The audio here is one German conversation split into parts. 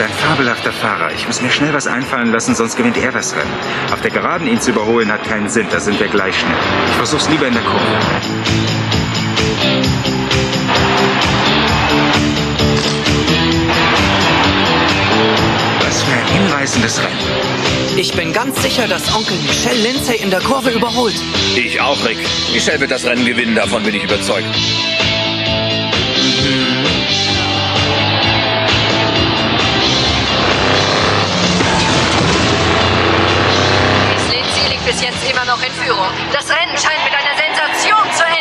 ist ein fabelhafter Fahrer. Ich muss mir schnell was einfallen lassen, sonst gewinnt er das Rennen. Auf der Geraden ihn zu überholen hat keinen Sinn, da sind wir gleich schnell. Ich versuch's lieber in der Kurve. Was für ein hinreißendes Rennen. Ich bin ganz sicher, dass Onkel Michel Lindsay in der Kurve überholt. Ich auch, Rick. Michelle wird das Rennen gewinnen, davon bin ich überzeugt. Bis jetzt immer noch in Führung. Das Rennen scheint mit einer Sensation zu enden.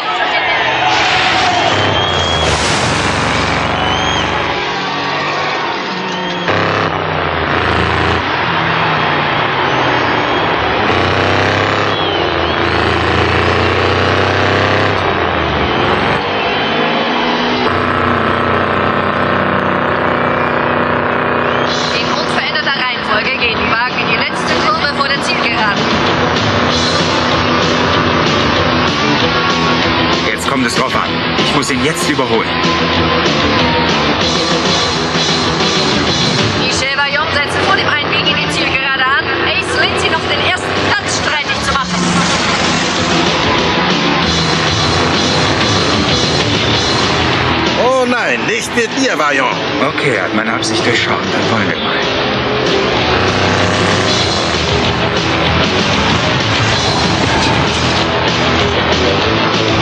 In unveränderter Reihenfolge gehen die Wagen in die letzte Kurve vor der Zielgeraden. Kommt es drauf an. Ich muss ihn jetzt überholen. Michel Vaillant setzt vor dem Einbiegen in die Zielgerade an, Ace Lindsay noch den ersten Platz streitig zu machen. Oh nein, nicht mit mir, Vaillant. Okay, er hat meine Absicht durchschaut. Dann wollen wir mal. Nein!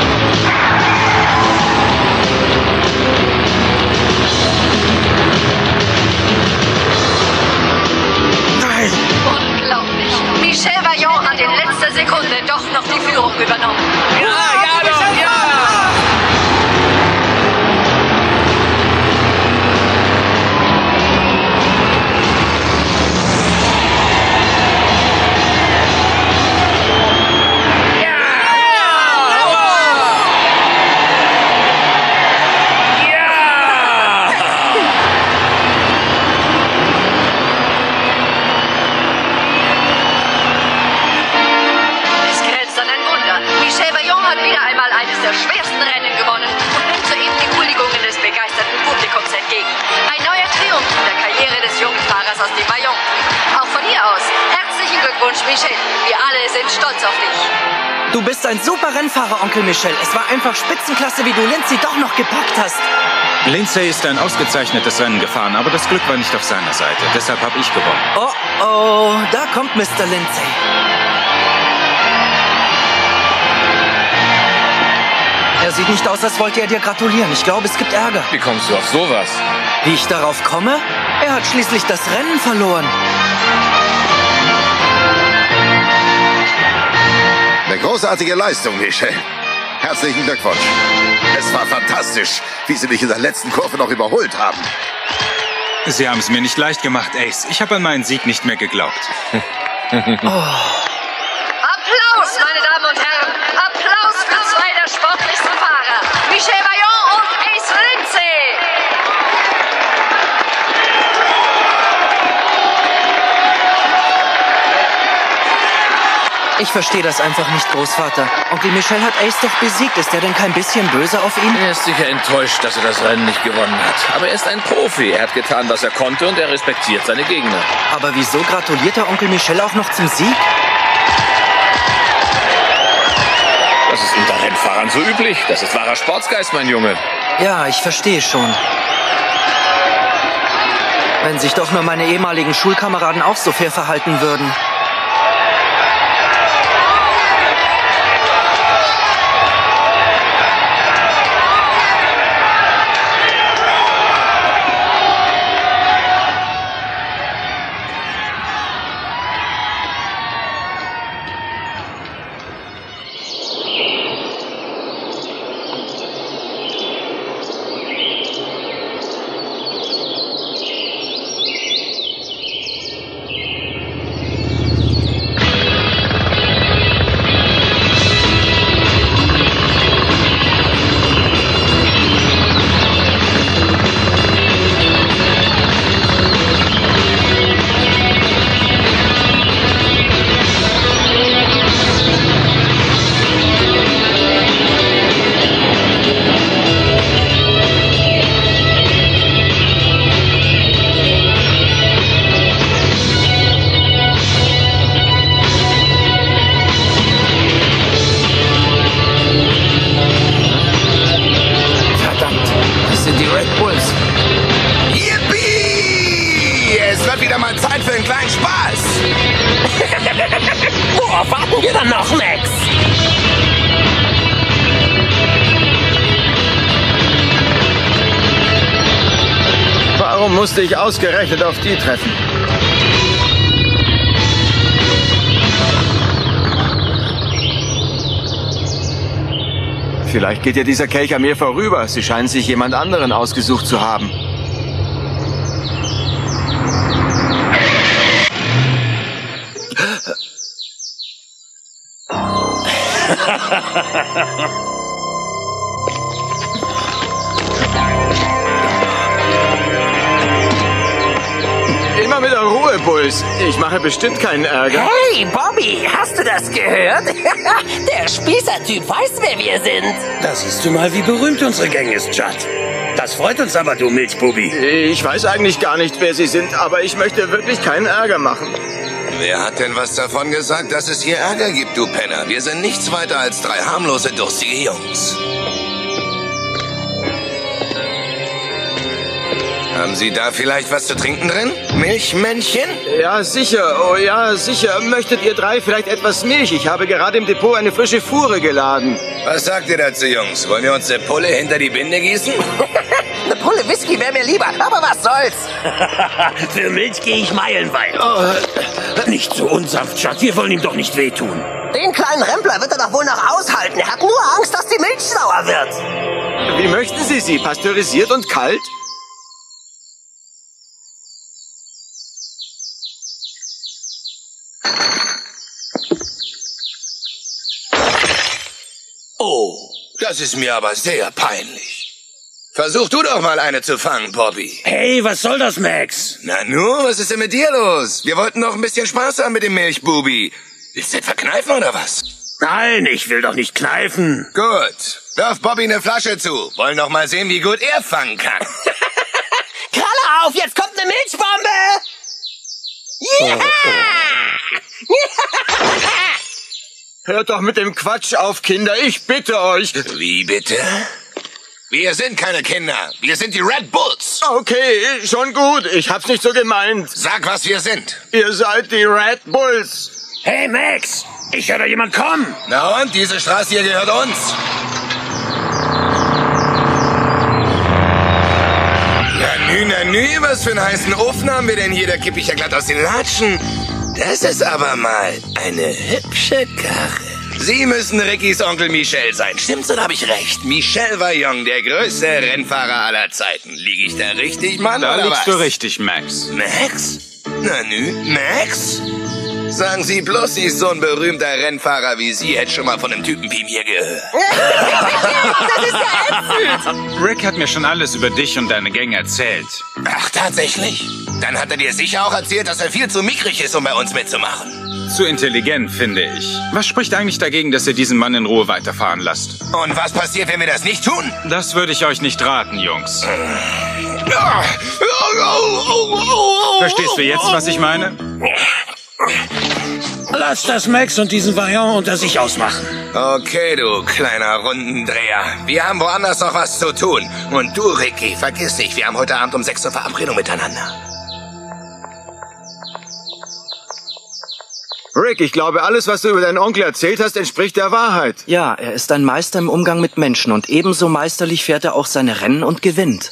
Aus dem Vaillant. Auch von hier aus. Herzlichen Glückwunsch, Michel. Wir alle sind stolz auf dich. Du bist ein super Rennfahrer, Onkel Michel. Es war einfach Spitzenklasse, wie du Lindsay doch noch gepackt hast. Lindsay ist ein ausgezeichnetes Rennen gefahren, aber das Glück war nicht auf seiner Seite. Deshalb habe ich gewonnen. Oh, oh, da kommt Mr. Lindsay. Er sieht nicht aus, als wollte er dir gratulieren. Ich glaube, es gibt Ärger. Wie kommst du auf sowas? Wie ich darauf komme? Er hat schließlich das Rennen verloren. Eine großartige Leistung, Michel. Herzlichen Glückwunsch. Es war fantastisch, wie Sie mich in der letzten Kurve noch überholt haben. Sie haben es mir nicht leicht gemacht, Ace. Ich habe an meinen Sieg nicht mehr geglaubt. Applaus, meine Damen und Herren. Applaus für zwei der sportlichsten Fahrer. Michel Ich verstehe das einfach nicht, Großvater. Onkel Michel hat Ace doch besiegt. Ist er denn kein bisschen böse auf ihn? Er ist sicher enttäuscht, dass er das Rennen nicht gewonnen hat. Aber er ist ein Profi. Er hat getan, was er konnte und er respektiert seine Gegner. Aber wieso gratuliert er Onkel Michel auch noch zum Sieg? Das ist unter Rennfahrern so üblich. Das ist wahrer Sportsgeist, mein Junge. Ja, ich verstehe schon. Wenn sich doch nur meine ehemaligen Schulkameraden auch so fair verhalten würden. Wir dann noch, Max? Warum musste ich ausgerechnet auf die treffen? Vielleicht geht ja dieser Kelch an mir vorüber. Sie scheinen sich jemand anderen ausgesucht zu haben. Immer mit der Ruhe, Bulls. Ich mache bestimmt keinen Ärger. Hey, Bobby, hast du das gehört? Der Spießertyp weiß, wer wir sind. Da siehst du mal, wie berühmt unsere Gang ist, Judd. Das freut uns aber, du Milchbubi. Ich weiß eigentlich gar nicht, wer Sie sind, aber ich möchte wirklich keinen Ärger machen. Wer hat denn was davon gesagt, dass es hier Ärger gibt, du Penner? Wir sind nichts weiter als drei harmlose, durstige Jungs. Haben Sie da vielleicht was zu trinken drin? Milchmännchen? Ja, sicher. Oh ja, sicher. Möchtet ihr drei vielleicht etwas Milch? Ich habe gerade im Depot eine frische Fuhre geladen. Was sagt ihr dazu, Jungs? Wollen wir uns eine Pulle hinter die Binde gießen? Eine Pulle Whisky wäre mir lieber, aber was soll's? Für Milch gehe ich meilenweit. Oh, nicht so unsanft, Judd. Wir wollen ihm doch nicht wehtun. Den kleinen Rempler wird er doch wohl noch aushalten. Er hat nur Angst, dass die Milch sauer wird. Wie möchten Sie sie? Pasteurisiert und kalt? Das ist mir aber sehr peinlich. Versuch du doch mal eine zu fangen, Bobby. Hey, was soll das, Max? Na nu, was ist denn mit dir los? Wir wollten noch ein bisschen Spaß haben mit dem Milchbubi. Willst du etwa kneifen oder was? Nein, ich will doch nicht kneifen. Gut. Wirf Bobby eine Flasche zu. Wollen noch mal sehen, wie gut er fangen kann. Kralle auf, jetzt kommt eine Milchbombe! Yeah! Hört doch mit dem Quatsch auf, Kinder. Ich bitte euch. Wie bitte? Wir sind keine Kinder. Wir sind die Red Bulls. Okay, schon gut. Ich hab's nicht so gemeint. Sag, was wir sind. Ihr seid die Red Bulls. Hey, Max, ich höre da jemand kommen. Na und, diese Straße hier gehört uns. Na nü, na nü, was für einen heißen Ofen haben wir denn hier? Da kipp ich ja glatt aus den Latschen. Das ist aber mal eine hübsche Karre. Sie müssen Rickys Onkel Michel sein. Stimmt's oder habe ich recht? Michel Vaillant, der größte Rennfahrer aller Zeiten. Liege ich da richtig, Mann, Da oder liegst was? du richtig, Max. Max? Na nü, Max? Sagen Sie bloß, Sie ist so ein berühmter Rennfahrer wie Sie. Hätte schon mal von einem Typen wie mir gehört. Das ist ja ätzend. Rick hat mir schon alles über dich und deine Gang erzählt. Ach, tatsächlich? Dann hat er dir sicher auch erzählt, dass er viel zu mickrig ist, um bei uns mitzumachen. Zu intelligent, finde ich. Was spricht eigentlich dagegen, dass ihr diesen Mann in Ruhe weiterfahren lasst? Und was passiert, wenn wir das nicht tun? Das würde ich euch nicht raten, Jungs. Verstehst du jetzt, was ich meine? Lass das Max und diesen Vaillant unter sich ausmachen. Okay, du kleiner Rundendreher. Wir haben woanders noch was zu tun. Und du, Ricky, vergiss dich, wir haben heute Abend um 6 Uhr Verabredung miteinander. Rick, ich glaube, alles, was du über deinen Onkel erzählt hast, entspricht der Wahrheit. Ja, er ist ein Meister im Umgang mit Menschen und ebenso meisterlich fährt er auch seine Rennen und gewinnt.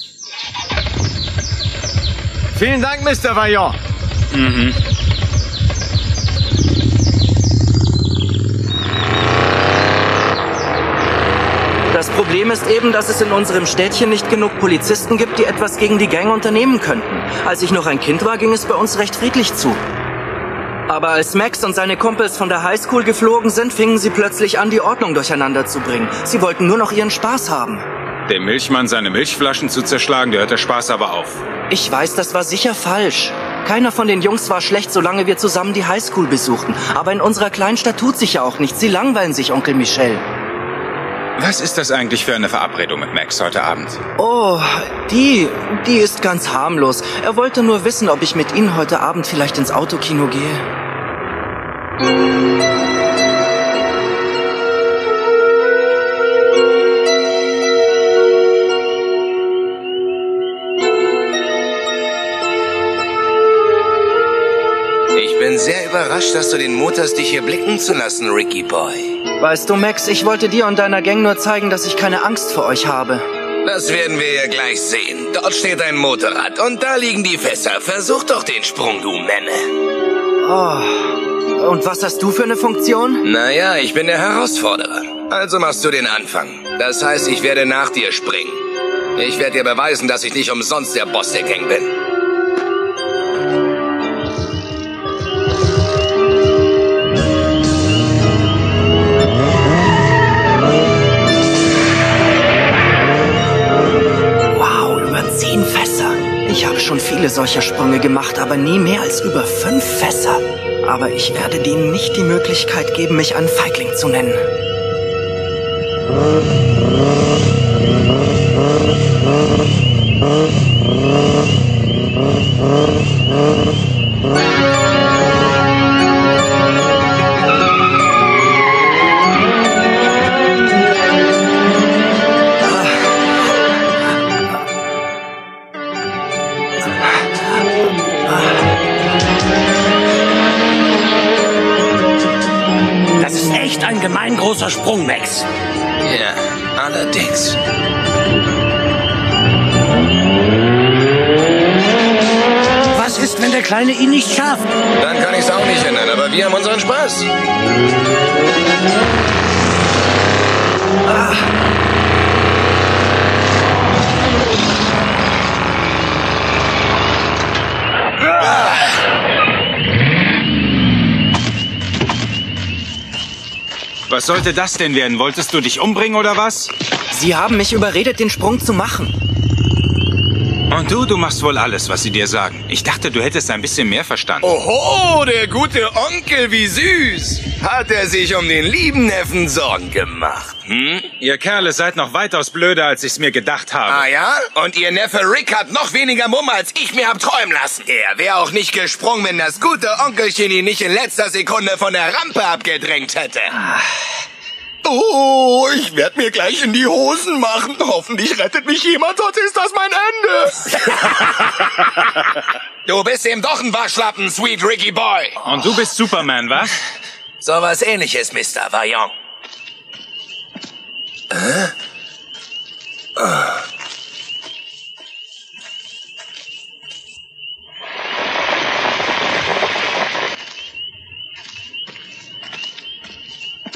Vielen Dank, Mr. Vaillant. Das Problem ist eben, dass es in unserem Städtchen nicht genug Polizisten gibt, die etwas gegen die Gang unternehmen könnten. Als ich noch ein Kind war, ging es bei uns recht friedlich zu. Aber als Max und seine Kumpels von der Highschool geflogen sind, fingen sie plötzlich an, die Ordnung durcheinander zu bringen. Sie wollten nur noch ihren Spaß haben. Dem Milchmann seine Milchflaschen zu zerschlagen, da hört der Spaß aber auf. Ich weiß, das war sicher falsch. Keiner von den Jungs war schlecht, solange wir zusammen die Highschool besuchten. Aber in unserer Kleinstadt tut sich ja auch nichts. Sie langweilen sich, Onkel Michel. Was ist das eigentlich für eine Verabredung mit Max heute Abend? Oh, die, die ist ganz harmlos. Er wollte nur wissen, ob ich mit Ihnen heute Abend vielleicht ins Autokino gehe. Überrascht. überrascht, dass du den Mut hast, dich hier blicken zu lassen, Ricky Boy. Weißt du, Max, ich wollte dir und deiner Gang nur zeigen, dass ich keine Angst vor euch habe. Das werden wir ja gleich sehen. Dort steht ein Motorrad und da liegen die Fässer. Versuch doch den Sprung, du Memme. Oh. Und was hast du für eine Funktion? Naja, ich bin der Herausforderer. Also machst du den Anfang. Das heißt, ich werde nach dir springen. Ich werde dir beweisen, dass ich nicht umsonst der Boss der Gang bin. Ich habe schon viele solcher Sprünge gemacht, aber nie mehr als über fünf Fässer. Aber ich werde denen nicht die Möglichkeit geben, mich einen Feigling zu nennen. Das Was sollte das denn werden? Wolltest du dich umbringen oder was? Sie haben mich überredet, den Sprung zu machen. Und du, du machst wohl alles, was sie dir sagen. Ich dachte, du hättest ein bisschen mehr verstanden. Oho, der gute Onkel, wie süß. Hat er sich um den lieben Neffen Sorgen gemacht, hm? Ihr Kerle seid noch weitaus blöder, als ich's mir gedacht habe. Ah ja? Und ihr Neffe Rick hat noch weniger Mumm, als ich mir hab träumen lassen. Er wäre auch nicht gesprungen, wenn das gute Onkelchen ihn nicht in letzter Sekunde von der Rampe abgedrängt hätte. Oh, ich werde mir gleich in die Hosen machen. Hoffentlich rettet mich jemand, sonst ist das mein Ende. Du bist eben doch ein Waschlappen, Sweet Ricky Boy. Und du bist Superman, was? So was ähnliches, Mr. Vaillant. Äh? Ah.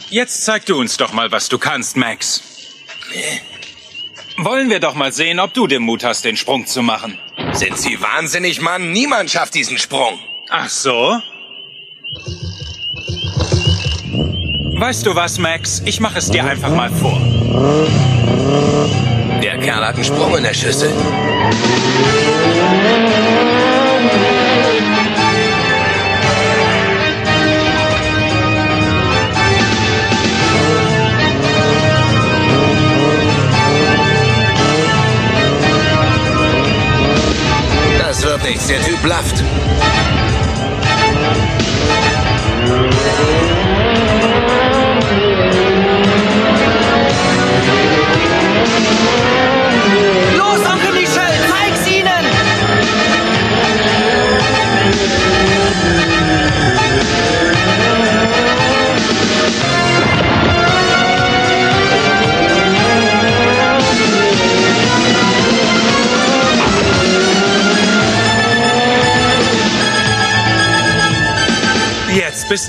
Jetzt zeig du uns doch mal, was du kannst, Max. Wollen wir doch mal sehen, ob du den Mut hast, den Sprung zu machen. Sind Sie wahnsinnig, Mann? Niemand schafft diesen Sprung. Ach so? Weißt du was, Max? Ich mache es dir einfach mal vor. Der Kerl hat einen Sprung in der Schüssel. Wird nichts, der Typ blafft.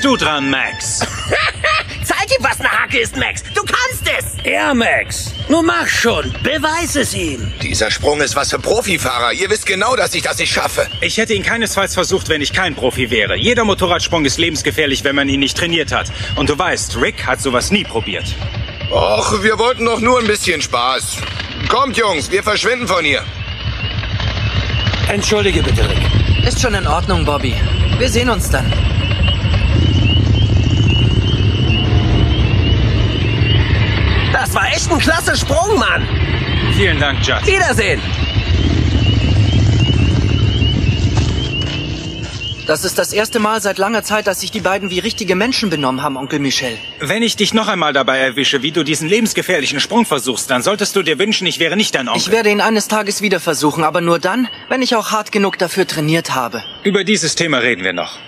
Bist du dran, Max. Zeig ihm, was eine Hacke ist, Max. Du kannst es. Ja, Max. Nur mach schon. Beweis es ihm. Dieser Sprung ist was für Profifahrer. Ihr wisst genau, dass ich das nicht schaffe. Ich hätte ihn keinesfalls versucht, wenn ich kein Profi wäre. Jeder Motorradsprung ist lebensgefährlich, wenn man ihn nicht trainiert hat. Und du weißt, Rick hat sowas nie probiert. Och, wir wollten doch nur ein bisschen Spaß. Kommt, Jungs, wir verschwinden von hier. Entschuldige bitte, Rick. Ist schon in Ordnung, Bobby. Wir sehen uns dann. Das war echt ein klasse Sprung, Mann. Vielen Dank, Judd. Wiedersehen. Das ist das erste Mal seit langer Zeit, dass sich die beiden wie richtige Menschen benommen haben, Onkel Michel. Wenn ich dich noch einmal dabei erwische, wie du diesen lebensgefährlichen Sprung versuchst, dann solltest du dir wünschen, ich wäre nicht dein Onkel. Ich werde ihn eines Tages wieder versuchen, aber nur dann, wenn ich auch hart genug dafür trainiert habe. Über dieses Thema reden wir noch.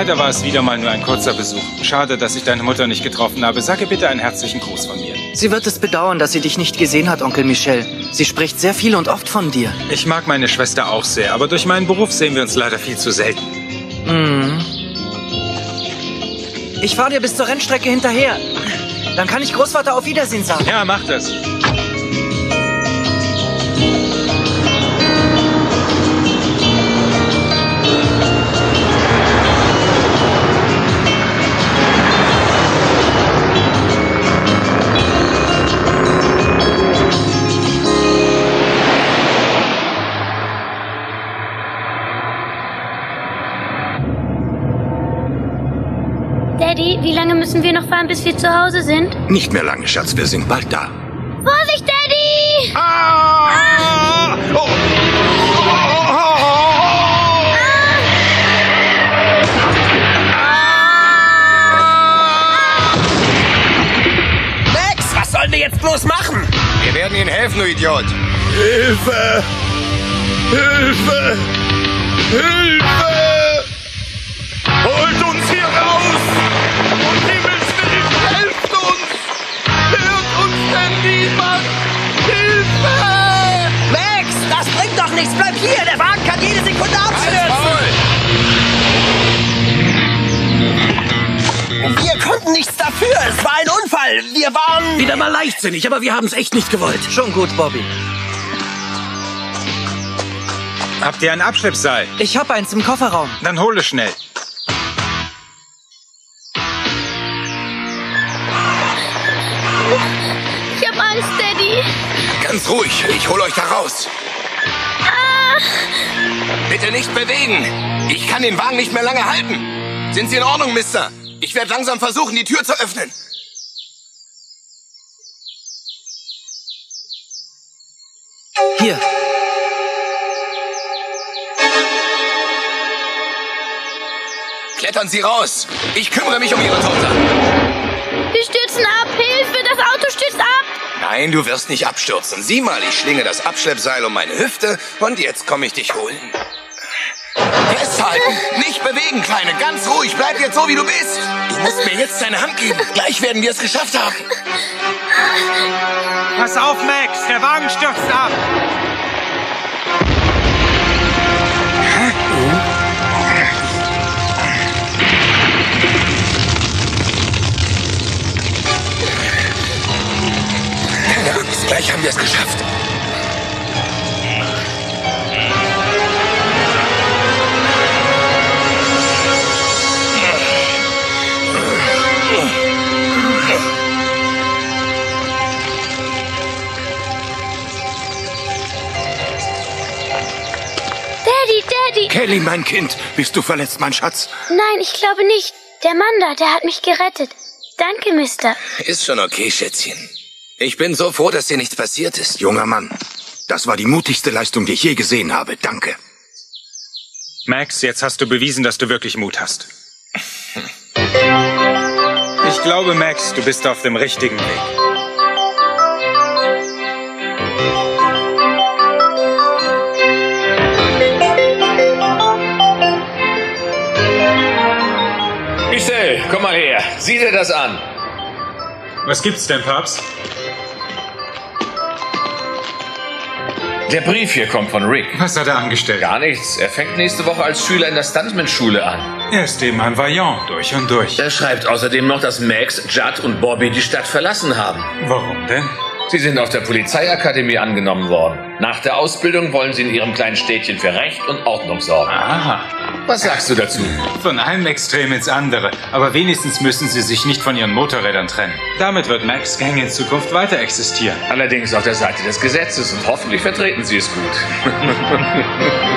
Leider war es wieder mal nur ein kurzer Besuch. Schade, dass ich deine Mutter nicht getroffen habe. Sag ihr bitte einen herzlichen Gruß von mir. Sie wird es bedauern, dass sie dich nicht gesehen hat, Onkel Michel. Sie spricht sehr viel und oft von dir. Ich mag meine Schwester auch sehr, aber durch meinen Beruf sehen wir uns leider viel zu selten. Mhm. Ich fahre dir bis zur Rennstrecke hinterher. Dann kann ich Großvater auf Wiedersehen sagen. Ja, mach das. Bis wir zu Hause sind? Nicht mehr lange, Schatz. Wir sind bald da. Vorsicht, Daddy! Ah! Oh! Max, was sollen wir jetzt bloß machen? Wir werden Ihnen helfen, du Idiot. Hilfe! Hilfe! Hilfe! Niemand? Hilfe! Max, das bringt doch nichts. Bleib hier. Der Wagen kann jede Sekunde abstürzen. Wir konnten nichts dafür. Es war ein Unfall. Wir waren... Wieder mal leichtsinnig, aber wir haben es echt nicht gewollt. Schon gut, Bobby. Habt ihr ein Abschleppseil? Ich hab eins im Kofferraum. Dann hol es schnell. Ich hab Angst, Daddy. Ganz ruhig, ich hol euch da raus. Ah! Bitte nicht bewegen. Ich kann den Wagen nicht mehr lange halten. Sind Sie in Ordnung, Mister? Ich werde langsam versuchen, die Tür zu öffnen. Hier. Klettern Sie raus. Ich kümmere mich um Ihre Tochter. Wir stürzen ab. Nein, du wirst nicht abstürzen. Sieh mal, ich schlinge das Abschleppseil um meine Hüfte und jetzt komme ich dich holen. Festhalten, nicht bewegen, Kleine, ganz ruhig. Bleib jetzt so, wie du bist. Du musst mir jetzt deine Hand geben. Gleich werden wir es geschafft haben. Pass auf, Max, der Wagen stürzt ab. Gleich haben wir es geschafft. Daddy, Daddy. Kelly, mein Kind, bist du verletzt, mein Schatz? Nein, ich glaube nicht. Der Mann da, der hat mich gerettet. Danke, Mister. Ist schon okay, Schätzchen. Ich bin so froh, dass dir nichts passiert ist. Junger Mann, das war die mutigste Leistung, die ich je gesehen habe. Danke. Max, jetzt hast du bewiesen, dass du wirklich Mut hast. Ich glaube, Max, du bist auf dem richtigen Weg. Michel, komm mal her. Sieh dir das an. Was gibt's denn, Papst? Der Brief hier kommt von Rick. Was hat er angestellt? Gar nichts. Er fängt nächste Woche als Schüler in der Stuntman-Schule an. Er ist eben ein Vaillant, durch und durch. Er schreibt außerdem noch, dass Max, Judd und Bobby die Stadt verlassen haben. Warum denn? Sie sind auf der Polizeiakademie angenommen worden. Nach der Ausbildung wollen sie in ihrem kleinen Städtchen für Recht und Ordnung sorgen. Aha. Was sagst du dazu? Von einem Extrem ins andere. Aber wenigstens müssen sie sich nicht von ihren Motorrädern trennen. Damit wird Max Gang in Zukunft weiter existieren. Allerdings auf der Seite des Gesetzes und hoffentlich vertreten sie es gut.